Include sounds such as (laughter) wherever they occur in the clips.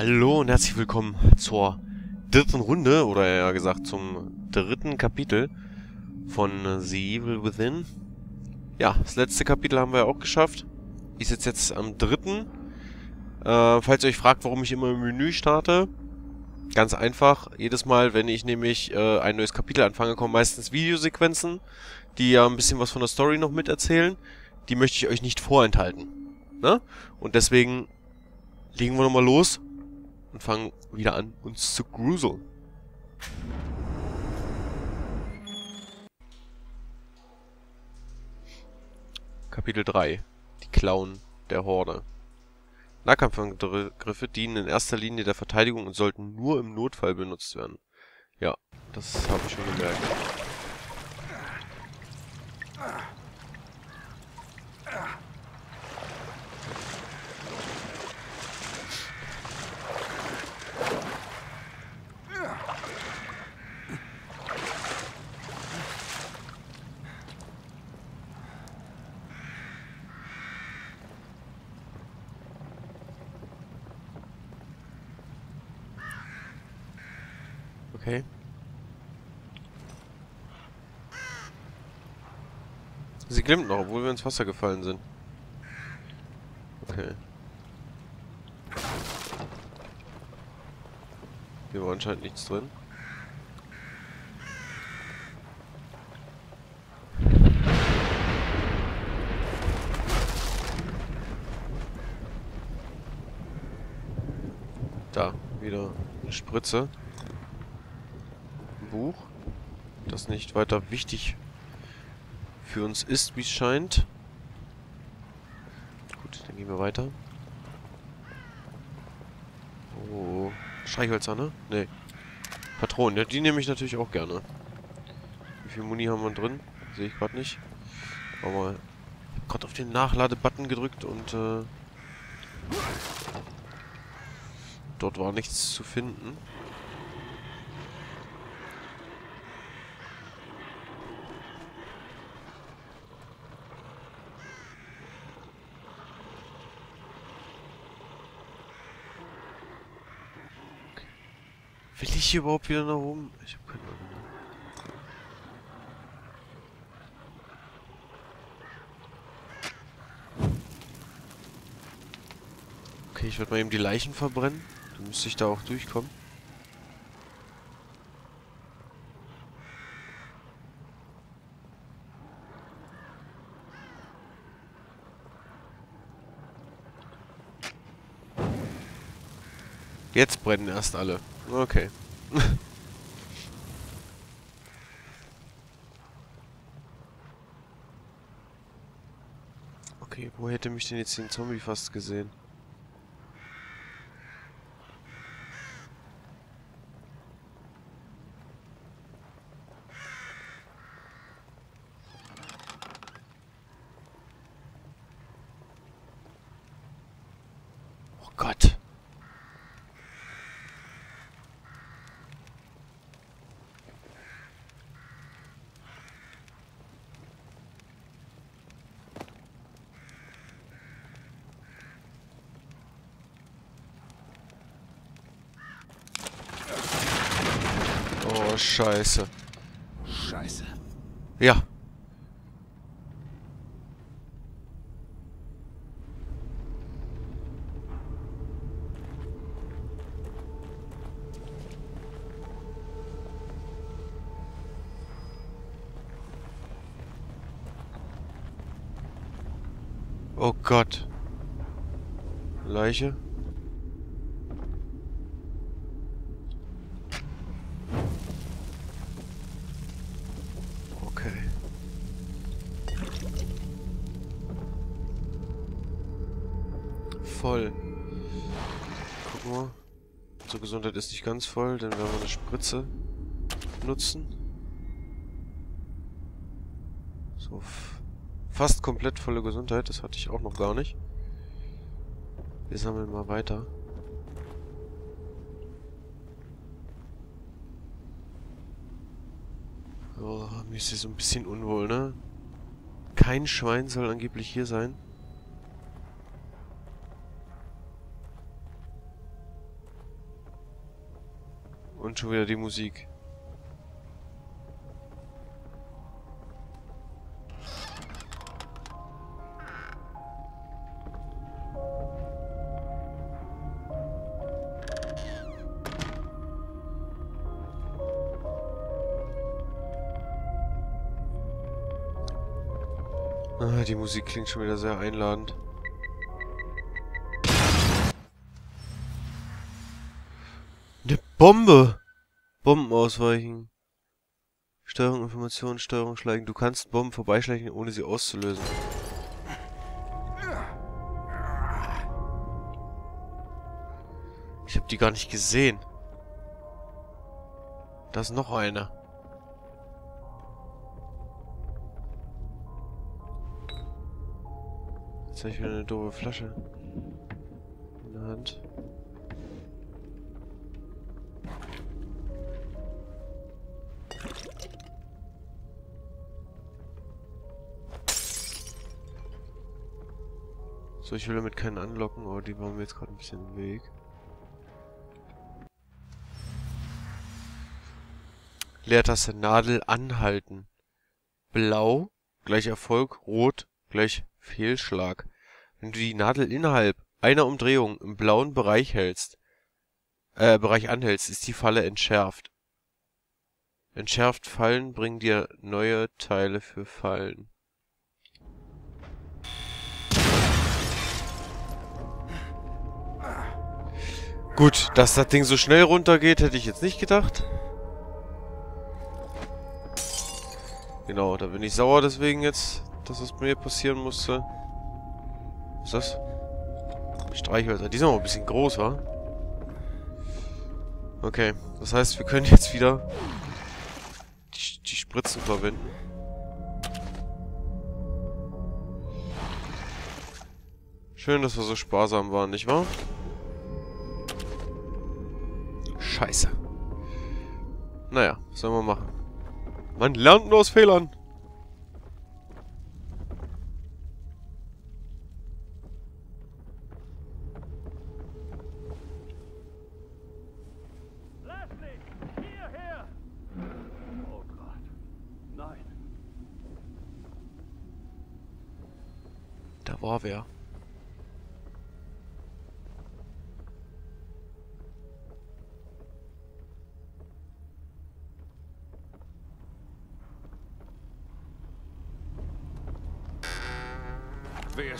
Hallo und herzlich willkommen zur dritten Runde, oder eher gesagt zum dritten Kapitel von The Evil Within. Ja, das letzte Kapitel haben wir auch geschafft. Ich sitze jetzt am dritten. Äh, falls ihr euch fragt, warum ich immer im Menü starte, ganz einfach. Jedes Mal, wenn ich nämlich äh, ein neues Kapitel anfange, kommen meistens Videosequenzen, die ja ein bisschen was von der Story noch miterzählen. Die möchte ich euch nicht vorenthalten. Ne? Und deswegen legen wir nochmal los und fangen wieder an, uns zu gruseln. Kapitel 3 Die Klauen der Horde Nahkampfangriffe dienen in erster Linie der Verteidigung und sollten nur im Notfall benutzt werden. Ja, das habe ich schon gemerkt. Okay. Sie glimmt noch, obwohl wir ins Wasser gefallen sind. Okay. Hier war anscheinend nichts drin. Da, wieder eine Spritze. Nicht weiter wichtig für uns ist, wie es scheint. Gut, dann gehen wir weiter. Oh, Streichhölzer, ne? Ne. Patronen, ja, die nehme ich natürlich auch gerne. Wie viel Muni haben wir drin? Sehe ich gerade nicht. Aber gerade auf den Nachladebutton gedrückt und äh, dort war nichts zu finden. Hier überhaupt wieder nach oben? Ich habe keine Ahnung. Okay, ich werde mal eben die Leichen verbrennen. Dann müsste ich da auch durchkommen. Jetzt brennen erst alle. Okay. Okay, wo hätte mich denn jetzt den Zombie fast gesehen? Oh Gott. Oh, scheiße. Scheiße. Ja. Oh Gott. Leiche? Gesundheit ist nicht ganz voll, dann werden wir eine Spritze nutzen. So. Fast komplett volle Gesundheit, das hatte ich auch noch gar nicht. Wir sammeln mal weiter. Oh, mir ist hier so ein bisschen unwohl, ne? Kein Schwein soll angeblich hier sein. Und schon wieder die Musik. Ah, die Musik klingt schon wieder sehr einladend. Bombe! Bomben ausweichen. Steuerung, Information, Steuerung, Schleichen. Du kannst Bomben vorbeischleichen, ohne sie auszulösen. Ich habe die gar nicht gesehen. Da ist noch eine. Jetzt habe ich wieder eine doofe Flasche in der Hand. So, ich will damit keinen anlocken, aber die waren mir jetzt gerade ein bisschen im Weg. Leertaste Nadel anhalten. Blau gleich Erfolg, Rot gleich Fehlschlag. Wenn du die Nadel innerhalb einer Umdrehung im blauen Bereich hältst, äh, Bereich anhältst, ist die Falle entschärft. Entschärft Fallen bringen dir neue Teile für Fallen. Gut, dass das Ding so schnell runtergeht, hätte ich jetzt nicht gedacht. Genau, da bin ich sauer deswegen jetzt, dass das mir passieren musste. Was ist das? Streichhölzer. Die sind aber ein bisschen groß, wa? Okay, das heißt, wir können jetzt wieder die, die Spritzen verwenden. Schön, dass wir so sparsam waren, nicht wahr? Scheiße. Naja, was sollen wir machen? Man lernt nur aus Fehlern. Leslie, hierher! Oh Gott, nein. Da war wer.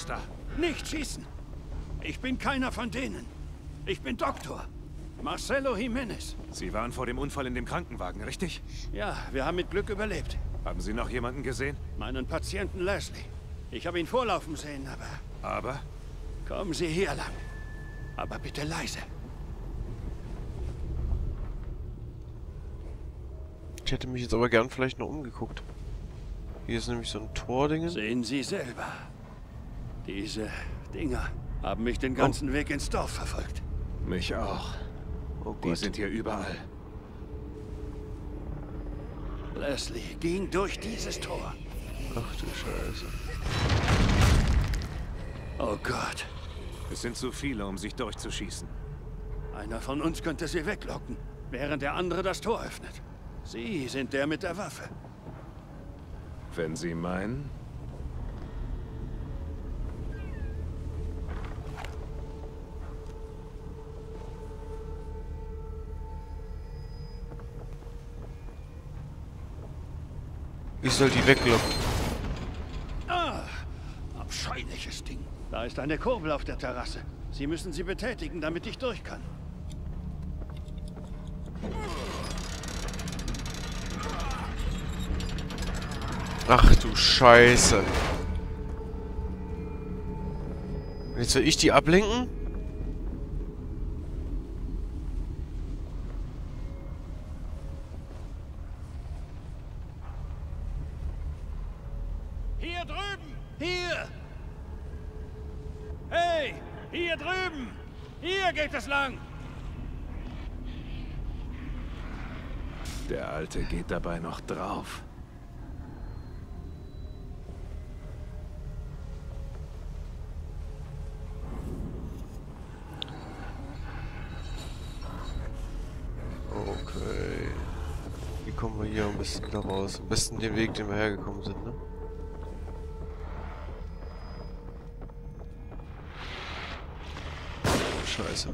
Da? Nicht schießen! Ich bin keiner von denen. Ich bin Doktor. Marcelo Jimenez. Sie waren vor dem Unfall in dem Krankenwagen, richtig? Ja, wir haben mit Glück überlebt. Haben Sie noch jemanden gesehen? Meinen Patienten Leslie. Ich habe ihn vorlaufen sehen, aber... Aber? Kommen Sie hier lang. Aber bitte leise. Ich hätte mich jetzt aber gern vielleicht noch umgeguckt. Hier ist nämlich so ein Tording. Sehen Sie selber. Diese Dinger haben mich den ganzen Weg ins Dorf verfolgt. Mich auch. Oh Die sind hier überall. Leslie ging durch dieses Tor. Ach du Scheiße. Oh Gott. Es sind zu viele, um sich durchzuschießen. Einer von uns könnte sie weglocken, während der andere das Tor öffnet. Sie sind der mit der Waffe. Wenn Sie meinen. Ich soll die weglocken. Ah, abscheuliches Ding. Da ist eine Kurbel auf der Terrasse. Sie müssen sie betätigen, damit ich durch kann. Ach du Scheiße. Jetzt soll ich die ablenken? Hier drüben! Hier! Hey! Hier drüben! Hier geht es lang! Der Alte geht dabei noch drauf. Okay. Kommen wir hier ein bisschen wieder raus. Am besten den Weg, den wir hergekommen sind, ne? Scheiße.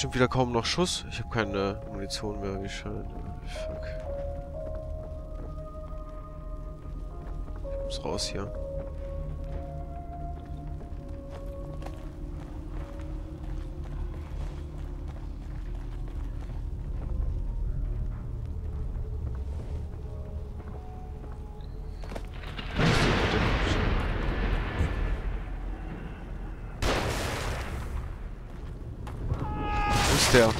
Bestimmt wieder kaum noch Schuss. Ich habe keine Munition mehr, wie. Fuck. Ich muss raus hier. Ist der?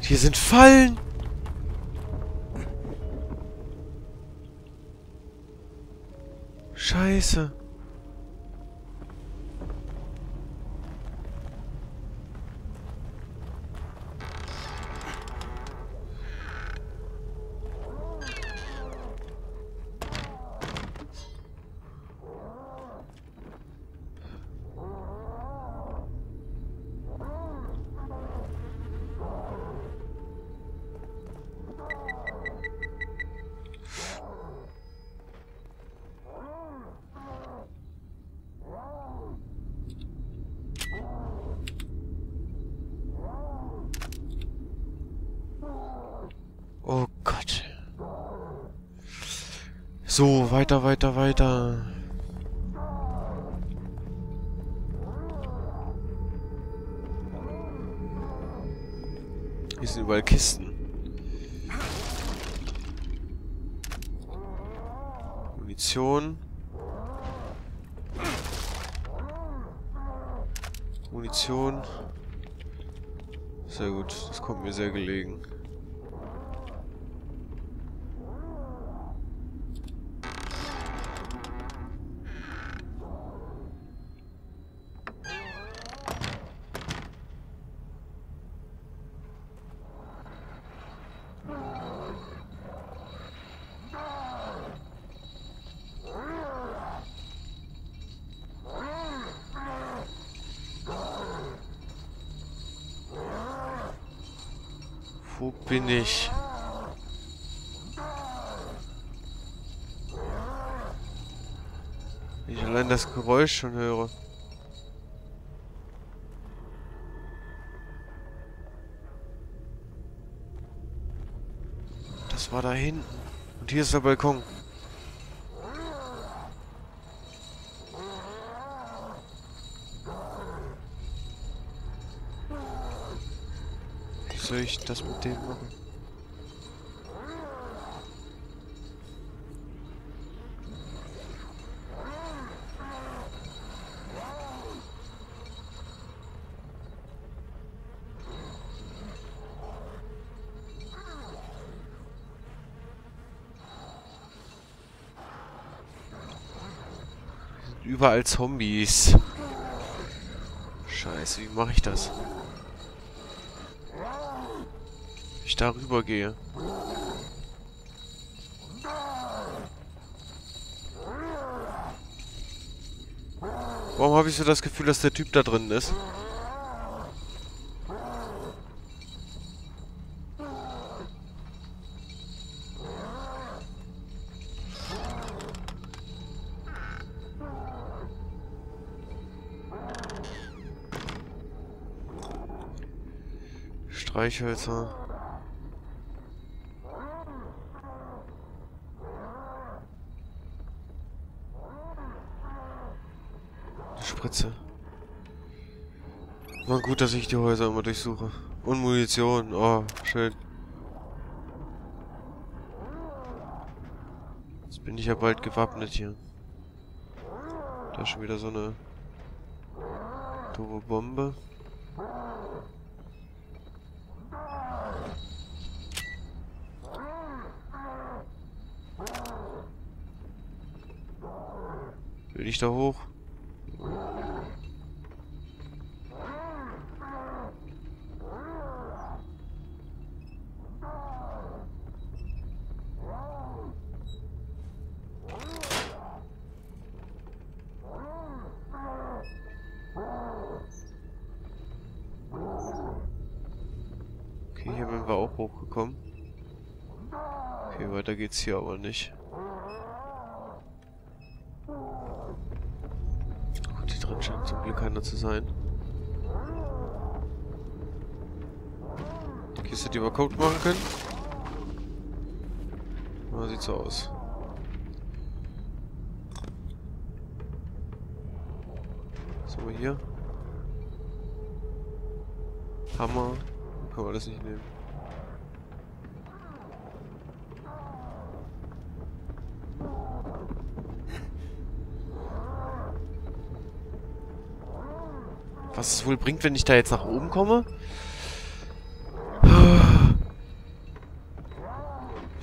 Hier sind Fallen! Scheiße. Oh Gott. Weiter, weiter, weiter. Hier sind überall Kisten. Munition. Munition. Sehr gut, das kommt mir sehr gelegen. Wenn ich allein das Geräusch schon höre. Das war da hinten. Und hier ist der Balkon. Wie soll ich das mit dem machen? Hier sind Überall Zombies. Scheiße, wie mache ich das? Ich da rüber gehe. Warum habe ich so das Gefühl, dass der Typ da drin ist? Streichhölzer. Eine Spritze. War gut, dass ich die Häuser immer durchsuche. Und Munition. Oh, schön. Jetzt bin ich ja bald gewappnet hier. Da ist schon wieder so eine doofe Bombe. Will ich da hoch? Okay, hier sind wir auch hochgekommen. Okay, weiter geht's hier aber nicht. Gut, hier drin scheint zum Glück keiner zu sein. Die Kiste, die wir Code machen können. Na, sieht so aus. Was haben wir hier? Hammer. Kann man das nicht nehmen. Was es wohl bringt, wenn ich da jetzt nach oben komme?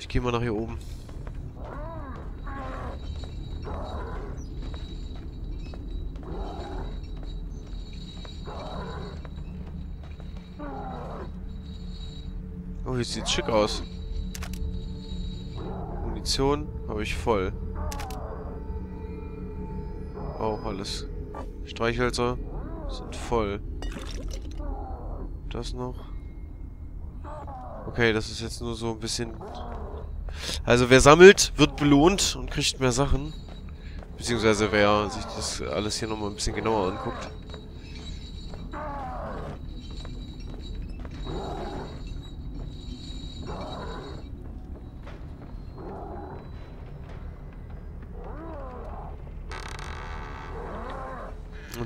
Ich gehe mal nach hier oben. Oh, hier sieht schick aus. Munition habe ich voll. Auch alles. Streichhölzer voll. Das noch. Okay, das ist jetzt nur so ein bisschen... Also wer sammelt, wird belohnt und kriegt mehr Sachen. Beziehungsweise wer sich das alles hier nochmal ein bisschen genauer anguckt.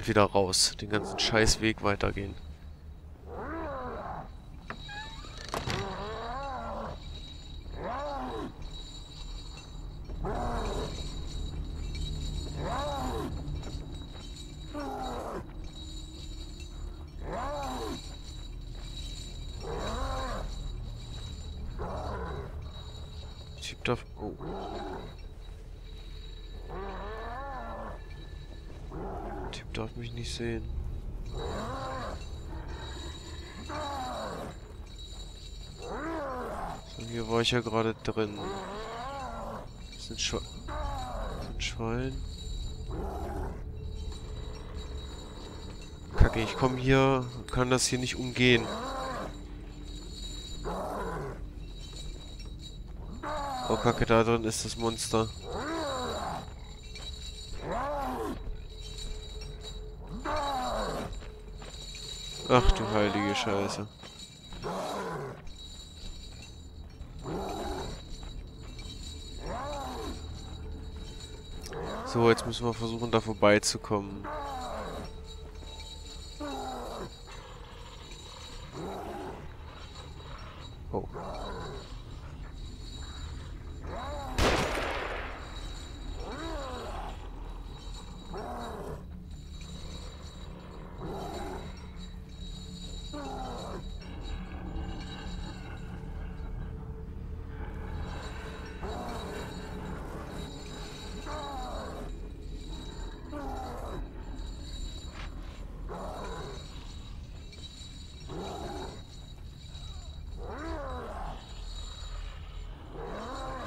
Und wieder raus. Den ganzen Scheißweg weitergehen. Typ darf... Oh. Typ darf mich nicht sehen. Ich ja gerade drin. Das sind, Schwe das sind Schwein. Kacke, ich komme hier, kann das hier nicht umgehen. Oh Kacke, da drin ist das Monster. Ach du heilige Scheiße. So, jetzt müssen wir versuchen, da vorbeizukommen. Oh.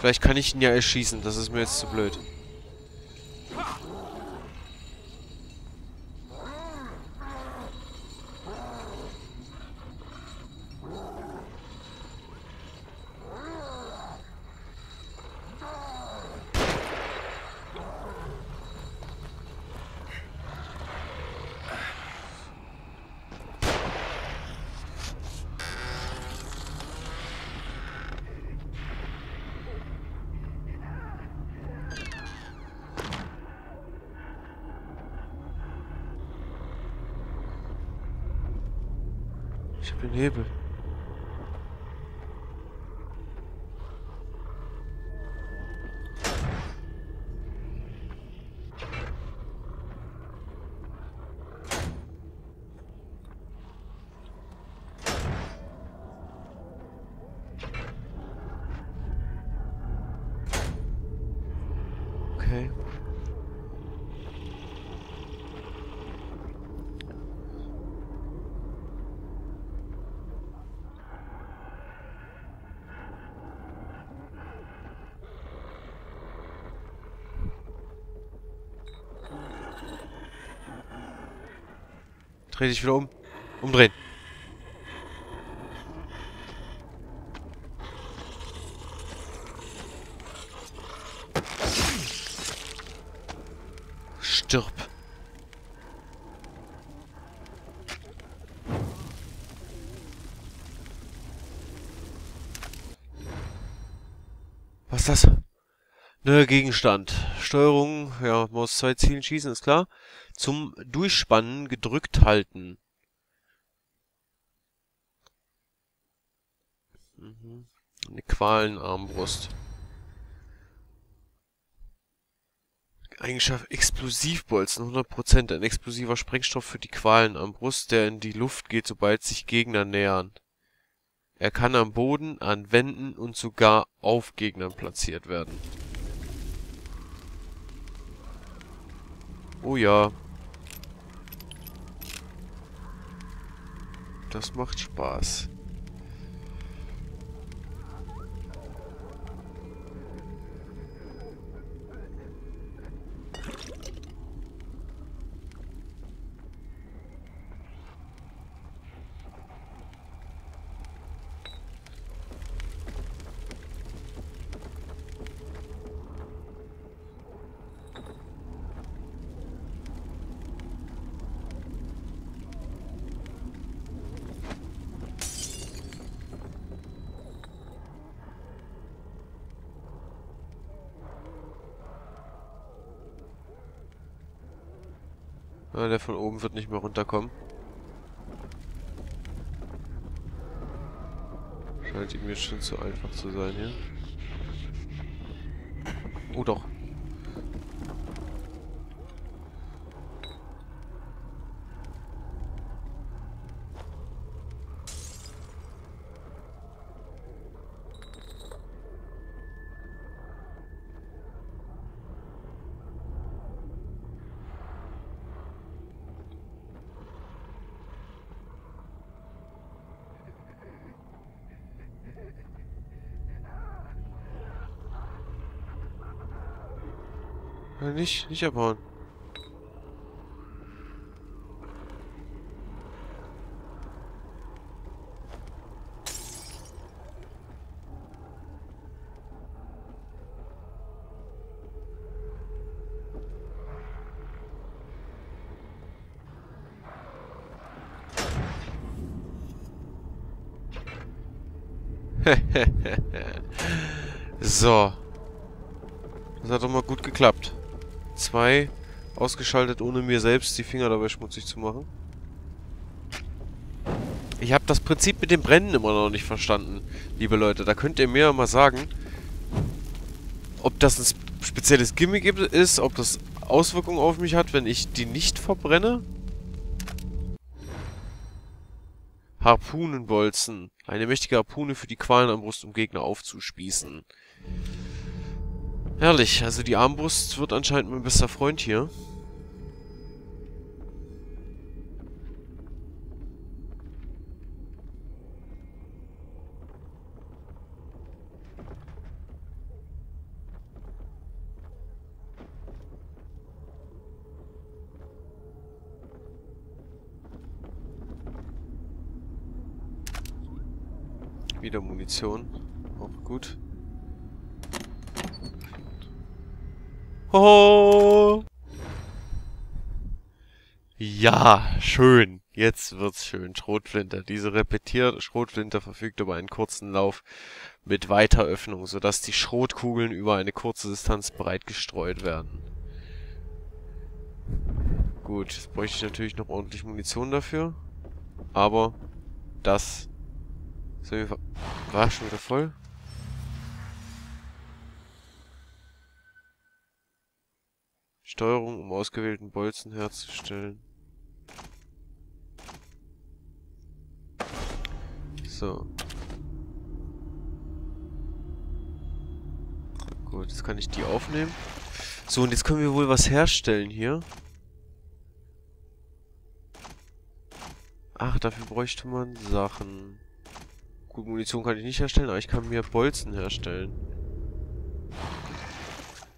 Vielleicht kann ich ihn ja erschießen, das ist mir jetzt zu blöd. Dreh dich wieder um. Umdrehen. Stirb. Was ist das? Ne, Gegenstand. Steuerung, ja, aus zwei Zielen schießen, ist klar. Zum Durchspannen gedrückt halten. Mhm. Eine Qualenarmbrust. Eigenschaft Explosivbolzen, 100%. Ein explosiver Sprengstoff für die Qualen am Brust, der in die Luft geht, sobald sich Gegner nähern. Er kann am Boden, an Wänden und sogar auf Gegnern platziert werden. Oh ja. Das macht Spaß. Ja, der von oben wird nicht mehr runterkommen. Scheint ihm jetzt schon zu einfach zu sein hier. Oh doch. Nicht, nicht abhauen. (laughs) so. Das hat doch mal gut geklappt. Zwei ausgeschaltet, ohne mir selbst die Finger dabei schmutzig zu machen. Ich habe das Prinzip mit dem Brennen immer noch nicht verstanden, liebe Leute. Da könnt ihr mir mal sagen, ob das ein spezielles Gimmick ist, ob das Auswirkungen auf mich hat, wenn ich die nicht verbrenne. Harpunenbolzen. Eine mächtige Harpune für die Qualen am Brust, um Gegner aufzuspießen. Herrlich, also die Armbrust wird anscheinend mein bester Freund hier. Wieder Munition. Auch gut. Ho! Ja, schön. Jetzt wird's schön. Schrotflinte. Diese repetiert Schrotflinte verfügt über einen kurzen Lauf mit weiter Öffnung, sodass die Schrotkugeln über eine kurze Distanz breit gestreut werden. Gut, jetzt bräuchte ich natürlich noch ordentlich Munition dafür. Aber das. War schon wieder voll? Steuerung, um ausgewählten Bolzen herzustellen. So. Gut, jetzt kann ich die aufnehmen. So, und jetzt können wir wohl was herstellen hier. Ach, dafür bräuchte man Sachen. Gut, Munition kann ich nicht herstellen, aber ich kann mir Bolzen herstellen.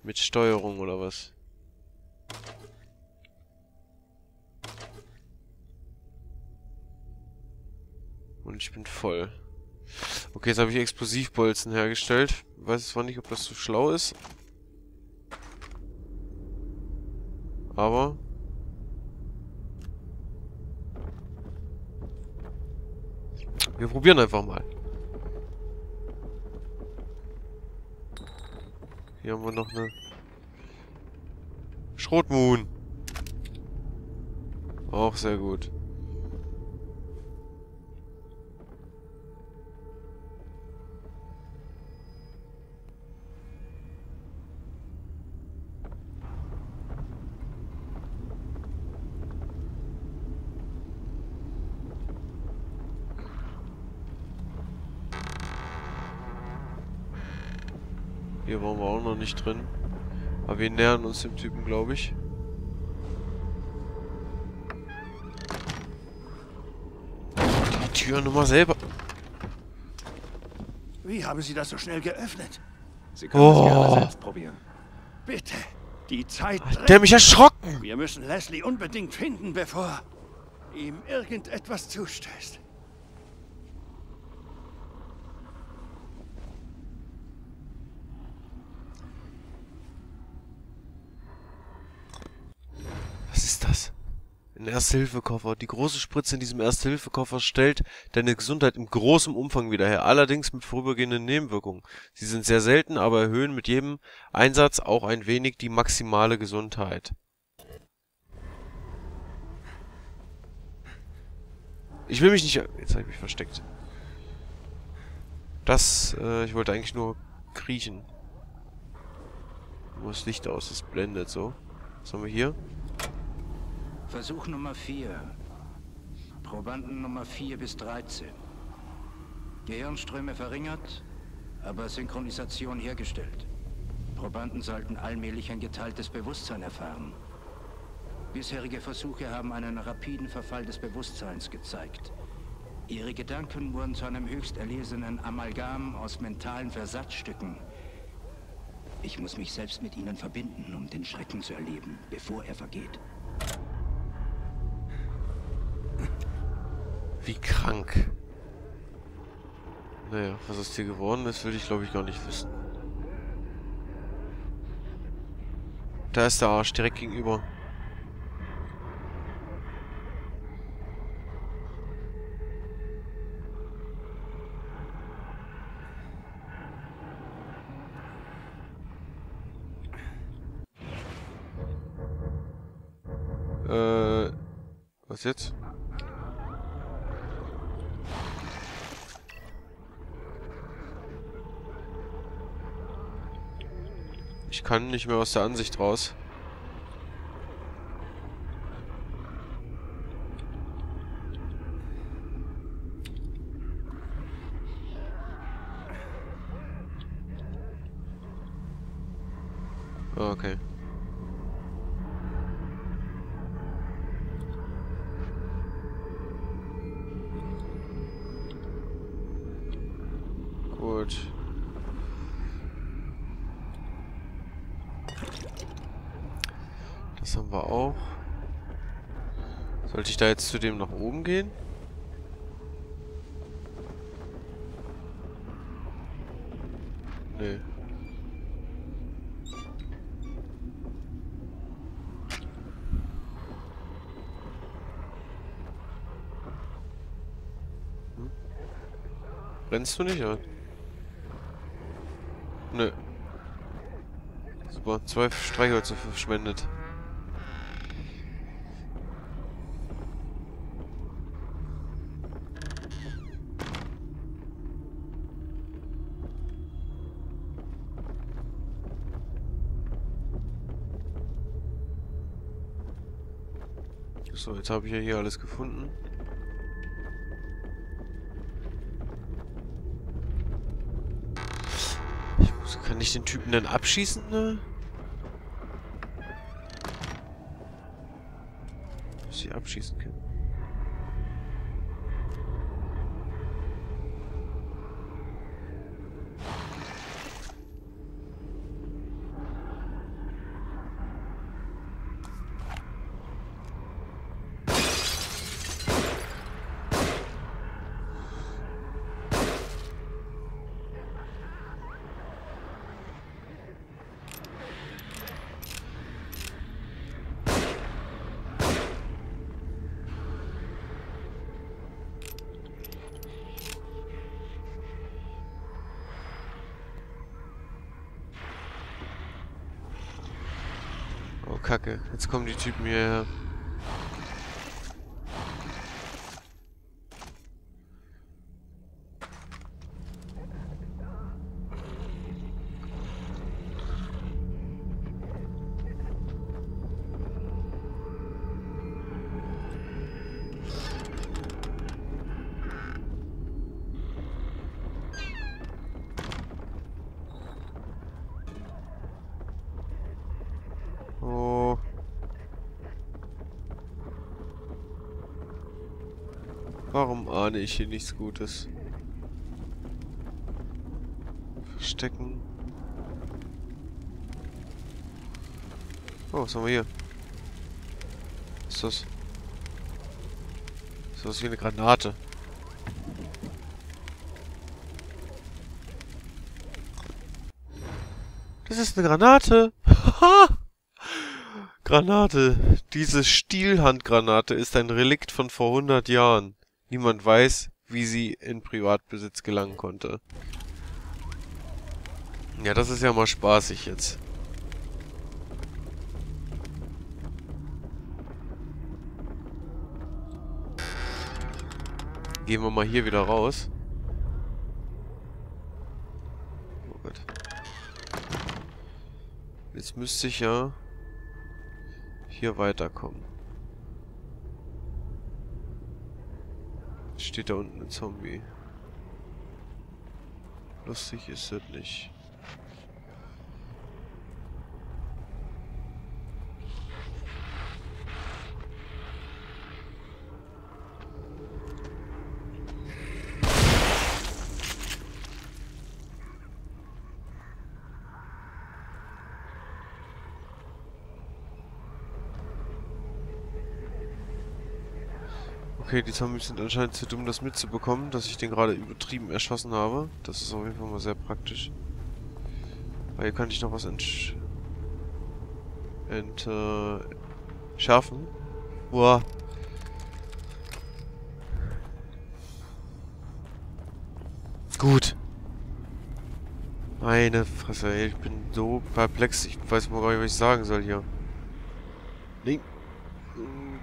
Mit Steuerung oder was? Und ich bin voll. Okay, jetzt habe ich Explosivbolzen hergestellt. Weiß zwar nicht, ob das so schlau ist. Aber... Wir probieren einfach mal. Hier haben wir noch eine... Schrotmoon. Auch sehr gut. Hier waren wir auch noch nicht drin. Aber wir nähern uns dem Typen, glaube ich. Die Tür nochmal selber. Wie haben Sie das so schnell geöffnet? Sie können Oh. es gerne selbst probieren. Bitte, die Zeit Der hat drängt. mich erschrocken! Wir müssen Leslie unbedingt finden, bevor ihm irgendetwas zustößt. Was ist das? Ein Erste-Hilfe-Koffer. Die große Spritze in diesem Erste-Hilfe-Koffer stellt deine Gesundheit im großen Umfang wieder her, allerdings mit vorübergehenden Nebenwirkungen. Sie sind sehr selten, aber erhöhen mit jedem Einsatz auch ein wenig die maximale Gesundheit. Ich will mich nicht... Jetzt habe ich mich versteckt. Das, äh, ich wollte eigentlich nur kriechen. Wo ist das Licht aus? Es blendet so. Was haben wir hier? Versuch Nummer 4. Probanden Nummer 4 bis 13. Gehirnströme verringert, aber Synchronisation hergestellt. Probanden sollten allmählich ein geteiltes Bewusstsein erfahren. Bisherige Versuche haben einen rapiden Verfall des Bewusstseins gezeigt. Ihre Gedanken wurden zu einem höchst erlesenen Amalgam aus mentalen Versatzstücken. Ich muss mich selbst mit ihnen verbinden, um den Schrecken zu erleben, bevor er vergeht. Wie krank. Naja, was aus dir geworden ist, will ich glaube ich gar nicht wissen. Da ist der Arsch direkt gegenüber. Äh, was jetzt? Kann nicht mehr aus der Ansicht raus. Ah, Okay. Gut. Das haben wir auch. Sollte ich da jetzt zu dem nach oben gehen? Hm? Brennst du nicht, oder? Nö. Super, zwei Streichhölzer verschwendet. So, jetzt habe ich ja hier alles gefunden. Ich muss, kann ich den Typen denn abschießen, ne? Dass ich abschießen kann. Kacke. Jetzt kommen die Typen hierher. Oh. Warum ahne ich hier nichts Gutes? Verstecken. Oh, was haben wir hier? Was ist das? Ist das wie eine Granate? Das ist eine Granate! (laughs) Granate. Diese Stielhandgranate ist ein Relikt von vor 100 Jahren. Niemand weiß, wie sie in Privatbesitz gelangen konnte. Ja, das ist ja mal spaßig jetzt. Gehen wir mal hier wieder raus. Oh Gott. Jetzt müsste ich ja hier weiterkommen. Steht da unten ein Zombie. Lustig ist das nicht. Okay, die Zombies sind anscheinend zu dumm, das mitzubekommen, dass ich den gerade übertrieben erschossen habe. Das ist auf jeden Fall mal sehr praktisch. Weil hier kann ich noch was entsch... ent... Äh, schärfen. Boah. Gut. Meine Fresse, ey, ich bin so perplex, ich weiß mal gar nicht, was ich sagen soll hier. Nee.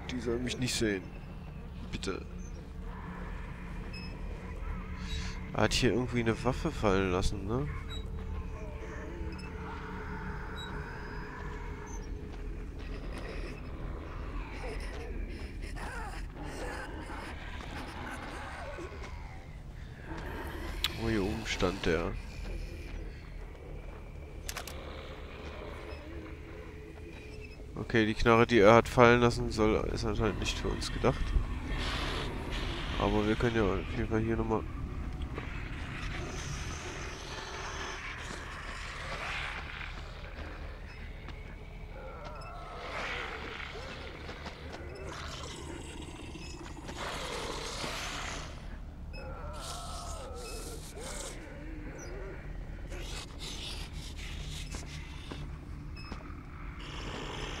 Die soll mich nicht sehen. Bitte. Er hat hier irgendwie eine Waffe fallen lassen, ne? Oh, hier oben stand der. Okay, die Knarre, die er hat fallen lassen, soll, ist anscheinend nicht für uns gedacht. Aber wir können ja auf jeden Fall hier nochmal...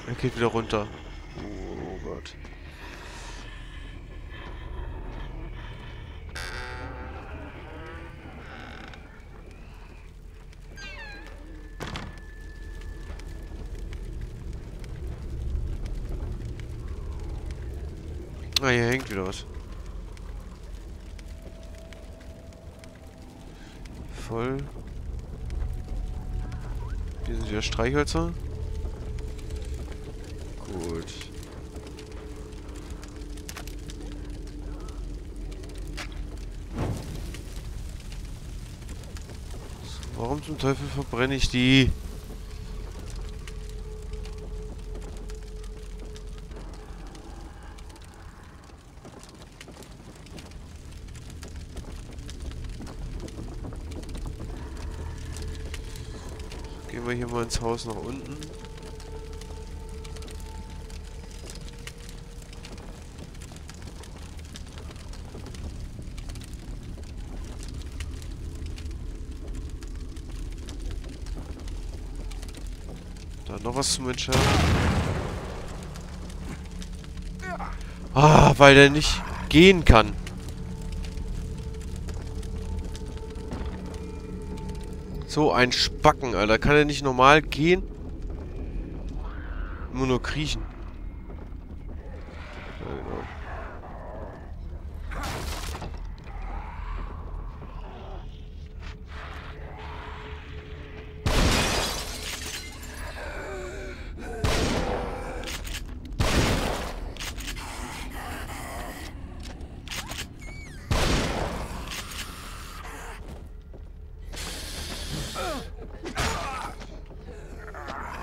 Er geht wieder runter. mal, hier hängt wieder was. Voll. Hier sind wieder Streichhölzer. Gut. Warum zum Teufel verbrenne ich die? Ins Haus nach unten. Da noch was zum Entschärfen. Ah, weil der nicht gehen kann. So ein Spacken, Alter. Kann er nicht normal gehen? Immer nur kriechen.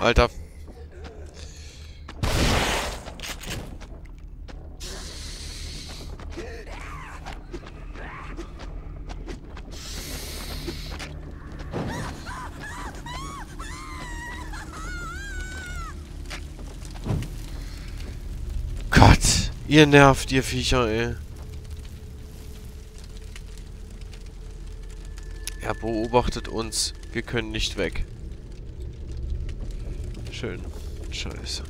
Alter. Gott, ihr nervt, ihr Viecher, ey. Er beobachtet uns. Wir können nicht weg. Schön. Scheiße.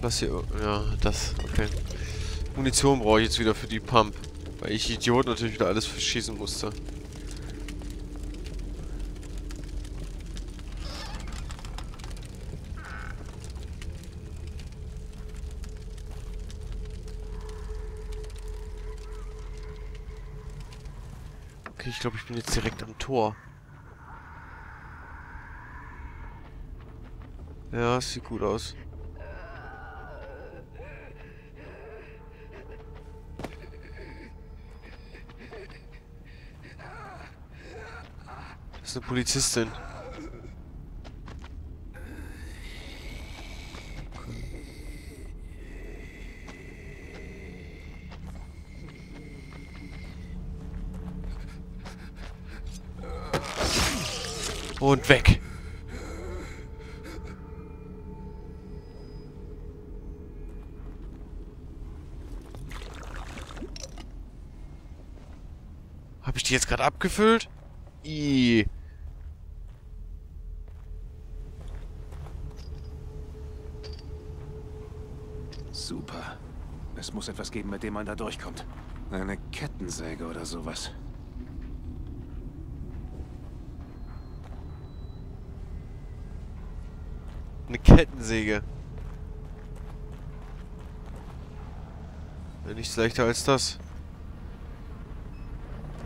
Was hier... Ja, das... Okay. Munition brauche ich jetzt wieder für die Pump. Weil ich Idiot natürlich wieder alles verschießen musste. Glaube, ich bin jetzt direkt am Tor. Ja, sieht gut aus. Das ist eine Polizistin. Und weg. Habe ich die jetzt gerade abgefüllt? I. Super. Es muss etwas geben, mit dem man da durchkommt. Eine Kettensäge oder sowas. Eine Kettensäge. Ja, nichts leichter als das.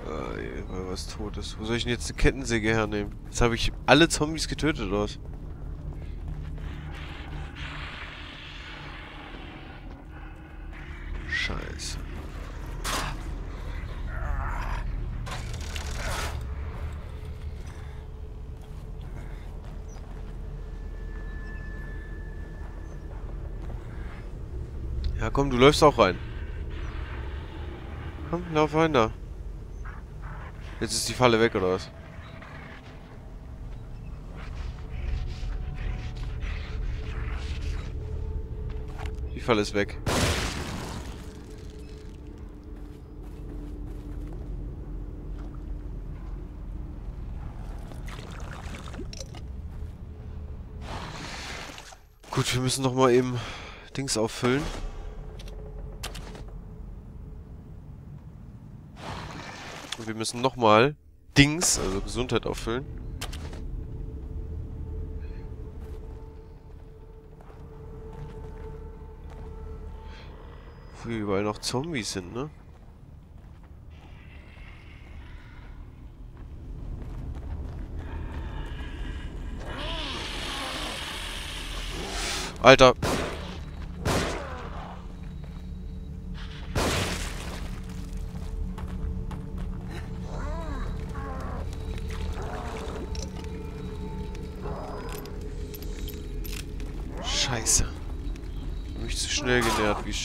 Weil was tot ist. Wo soll ich denn jetzt eine Kettensäge hernehmen? Jetzt habe ich alle Zombies getötet, oder was? Scheiße. Ja, komm, du läufst auch rein. Komm, lauf rein da. Jetzt ist die Falle weg, oder was? Die Falle ist weg. Gut, wir müssen noch mal eben Dings auffüllen. Und wir müssen nochmal Dings, also Gesundheit auffüllen. Wo überall noch Zombies sind, ne? schnell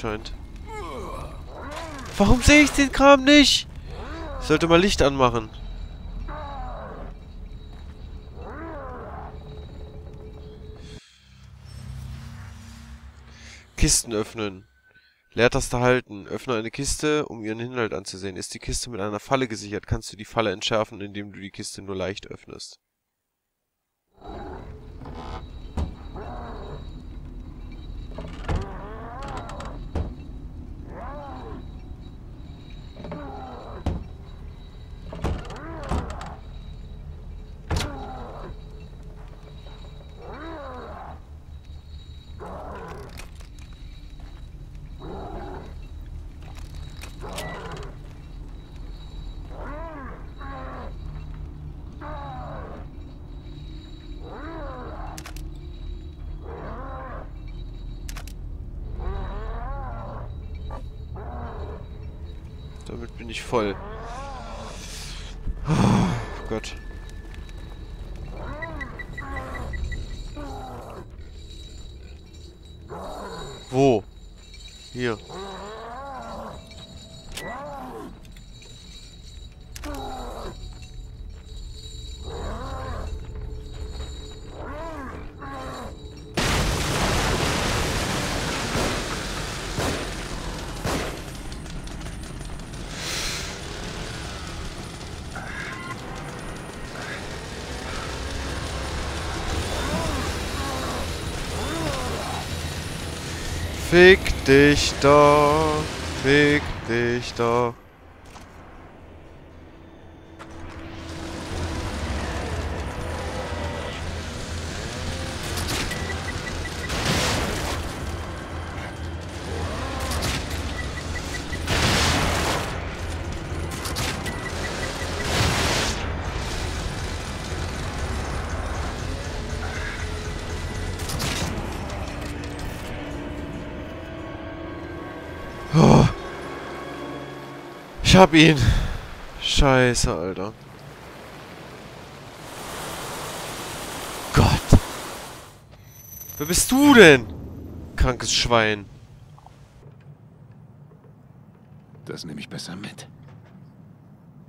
scheint. Warum sehe ich den Kram nicht? Ich sollte mal Licht anmachen. Kisten öffnen. Leertaste halten. Öffne eine Kiste, um ihren Inhalt anzusehen. Ist die Kiste mit einer Falle gesichert, kannst du die Falle entschärfen, indem du die Kiste nur leicht öffnest. Damit bin ich voll. Fick dich doch. Fick dich doch. Hab ihn. Scheiße, Alter. Gott. Wer bist du denn? Krankes Schwein. Das nehme ich besser mit.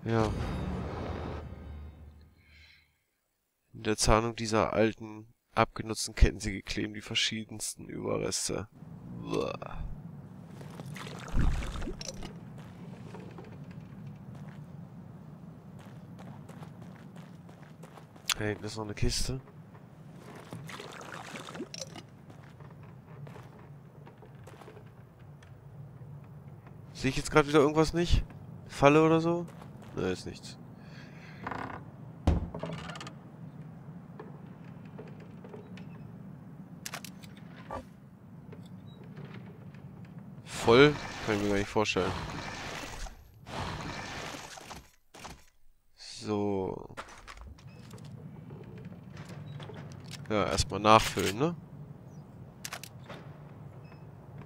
Ja. In der Zahnung dieser alten, abgenutzten Kettensäge kleben die verschiedensten Überreste. Uah. Da hinten ist noch eine Kiste. Sehe ich jetzt gerade wieder irgendwas nicht? Falle oder so? Ne, ist nichts. Voll? Kann ich mir gar nicht vorstellen. So. Ja, erstmal nachfüllen, ne?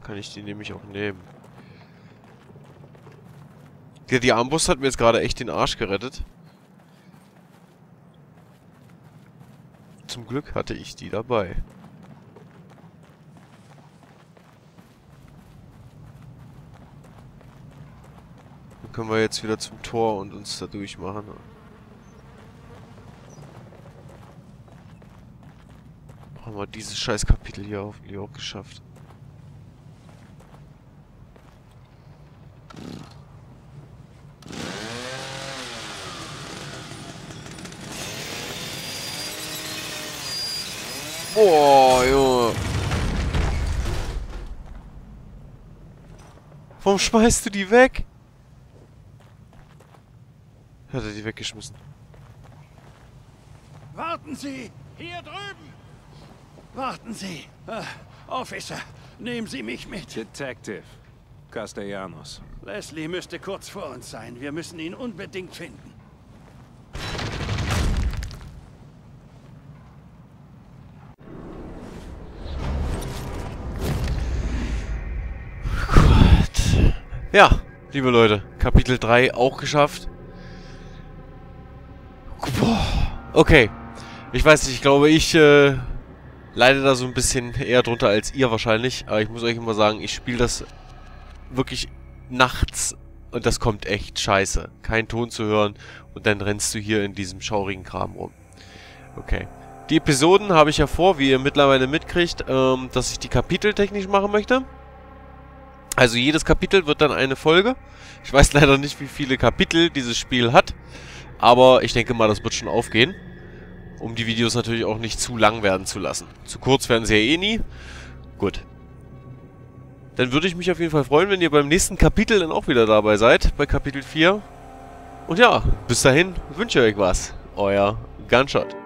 Kann ich die nämlich auch nehmen. Ja, die Armbrust hat mir jetzt gerade echt den Arsch gerettet. Zum Glück hatte ich die dabei. Dann können wir jetzt wieder zum Tor und uns da durchmachen. Wir dieses scheiß Kapitel hier hoffentlich auch geschafft. Boah, Junge. Warum schmeißt du die weg? Hat er die weggeschmissen. Warten Sie! Hier drüben! Warten Sie! Ah, Officer, nehmen Sie mich mit. Detective. Castellanos. Leslie müsste kurz vor uns sein. Wir müssen ihn unbedingt finden. Gut. Ja, liebe Leute, Kapitel 3 auch geschafft. Boah. Okay. Ich weiß nicht, ich glaube, ich äh, leide da so ein bisschen eher drunter als ihr wahrscheinlich. Aber ich muss euch immer sagen, ich spiele das wirklich nachts und das kommt echt scheiße. Kein Ton zu hören und dann rennst du hier in diesem schaurigen Kram rum. Okay. Die Episoden habe ich ja vor, wie ihr mittlerweile mitkriegt, ähm, dass ich die kapiteltechnisch machen möchte. Also jedes Kapitel wird dann eine Folge. Ich weiß (laughs) leider nicht, wie viele Kapitel dieses Spiel hat. Aber ich denke mal, das wird schon aufgehen. Um die Videos natürlich auch nicht zu lang werden zu lassen. Zu kurz werden sie ja eh nie. Gut. Dann würde ich mich auf jeden Fall freuen, wenn ihr beim nächsten Kapitel dann auch wieder dabei seid. Bei Kapitel 4. Und ja, bis dahin wünsche ich euch was. Euer Gunshot.